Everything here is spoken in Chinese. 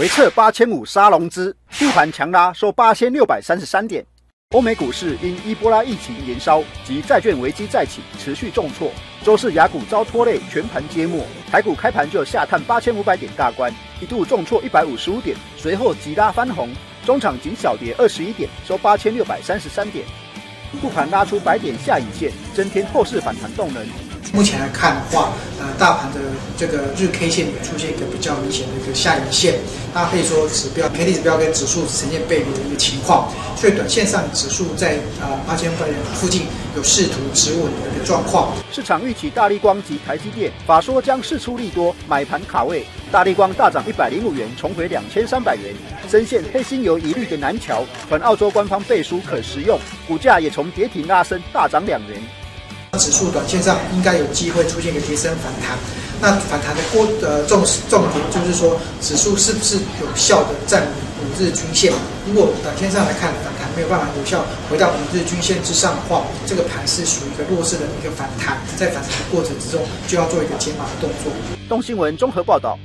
回撤八千五杀龙资，护盘强拉收八千六百三十三点。欧美股市因伊波拉疫情延烧及债券危机再起，持续重挫。周四雅股遭拖累，全盘皆末。台股开盘就下探八千五百点大关，一度重挫一百五十五点，随后急拉翻红，中场仅小跌二十一点，收八千六百三十三点。护盘拉出百点下影线，增添后市反弹动能。目前来看的话，呃，大盘的这个日 K 线也出现一个比较明显的一个下影线，那可以说指标 K D 指标跟指数呈现背离的一个情况，所以短线上指数在呃八千块点附近有试图止稳的一个状况。市场预期大力光及台积电法说将释出利多买盘卡位，大力光大涨一百零五元，重回两千三百元，深陷黑心油疑虑的南桥，本澳洲官方背书可食用，股价也从跌停拉升，大涨两元。指数短线上应该有机会出现一个跌升反弹，那反弹的过呃重重点就是说，指数是不是有效的站五日均线？如果短线上来看反弹没有办法有效回到五日均线之上的话，这个盘是属于一个弱势的一个反弹，在反弹的过程之中就要做一个减码的动作。东新闻综合报道。